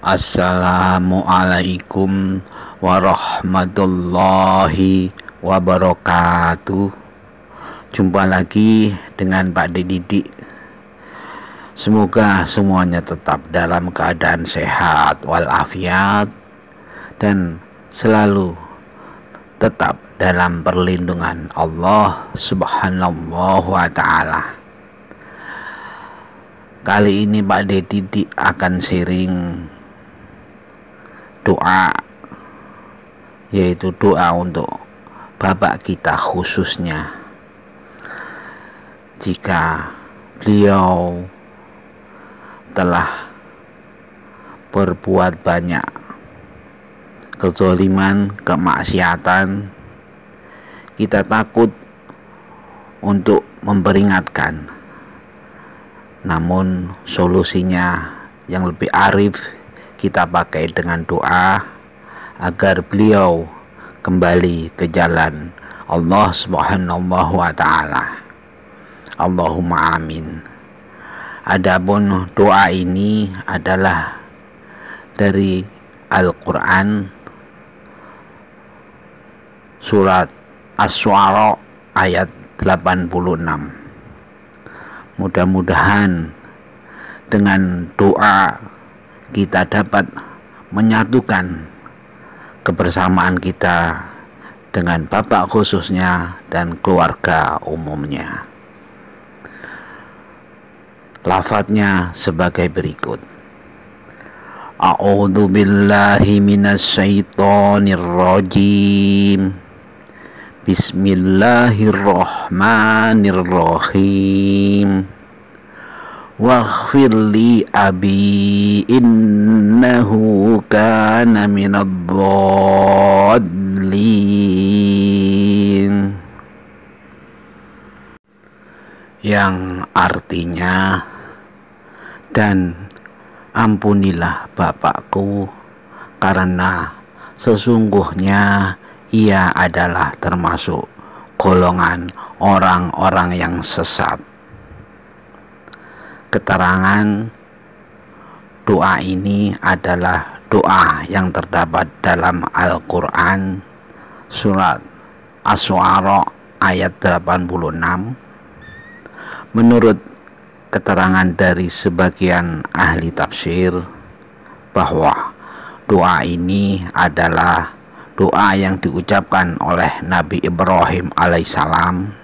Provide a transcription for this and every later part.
Assalamualaikum warahmatullahi wabarakatuh. Jumpa lagi dengan Pak Didik. Semoga semuanya tetap dalam keadaan sehat walafiat Dan selalu tetap dalam perlindungan Allah subhanahu wa ta'ala. Kali ini Pak Didik akan sharing doa yaitu doa untuk bapak kita khususnya. Jika beliau telah berbuat banyak kezoliman, kemaksiatan kita takut untuk memperingatkan. Namun solusinya yang lebih arif kita pakai dengan doa agar beliau kembali ke jalan Allah Subhanahu wa taala. Allahumma amin. Adapun doa ini adalah dari Al-Qur'an surat As-Suara ayat 86. Mudah-mudahan dengan doa kita dapat menyatukan kebersamaan kita dengan bapak khususnya dan keluarga umumnya. Lafadznya sebagai berikut. A'udzu billahi minasyaitonir rajim. Bismillahirrahmanirrahim. واغفر لي أبي إنه كان من الضالين yang artinya dan ampunilah bapakku karena sesungguhnya ia adalah termasuk golongan orang-orang yang sesat keterangan doa ini adalah doa yang terdapat dalam Al-Quran surat As-Su'ara ayat 86 menurut keterangan dari sebagian ahli tafsir bahwa doa ini adalah doa yang diucapkan oleh Nabi Ibrahim alaihissalam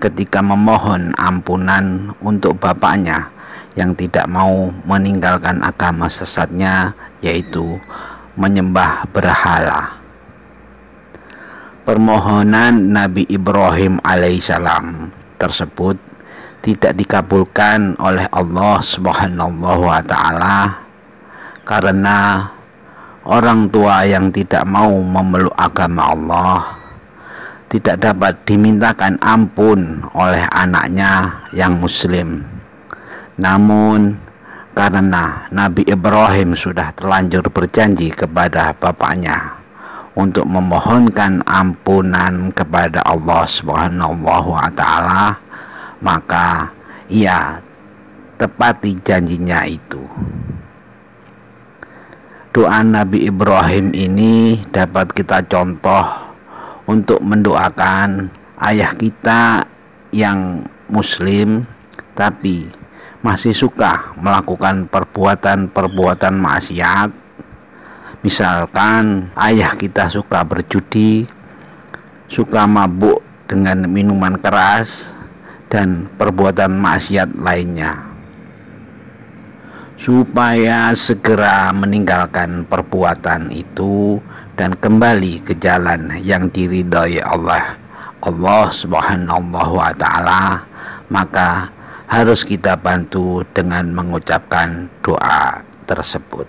ketika memohon ampunan untuk bapaknya yang tidak mau meninggalkan agama sesatnya yaitu menyembah berhala. Permohonan Nabi Ibrahim alaihissalam tersebut tidak dikabulkan oleh Allah Subhanahu wa taala karena orang tua yang tidak mau memeluk agama Allah tidak dapat dimintakan ampun oleh anaknya yang muslim namun karena Nabi Ibrahim sudah terlanjur berjanji kepada bapaknya untuk memohonkan ampunan kepada Allah Subhanahu wa taala, maka ia tepati janjinya itu. Doa Nabi Ibrahim ini dapat kita contoh untuk mendoakan ayah kita yang muslim tapi masih suka melakukan perbuatan-perbuatan maksiat. Misalkan ayah kita suka berjudi suka mabuk dengan minuman keras dan perbuatan maksiat lainnya. Supaya segera meninggalkan perbuatan itu dan kembali ke jalan yang diridhoi Allah Allah Subhanahu wa taala maka harus kita bantu dengan mengucapkan doa tersebut.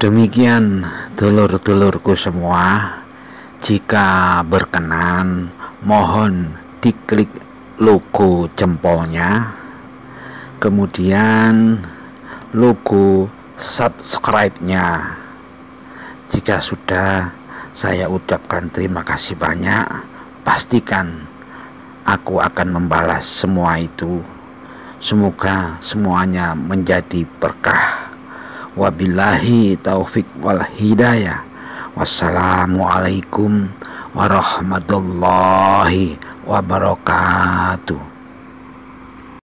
Demikian dulur-dulurku semua, jika berkenan mohon diklik logo jempolnya, kemudian logo subscribe-nya. Jika sudah saya ucapkan terima kasih banyak. Pastikan aku akan membalas semua itu. Semoga semuanya menjadi berkah. Wabillahi taufik wal hidayah. Wassalamualaikum warahmatullahi wabarakatuh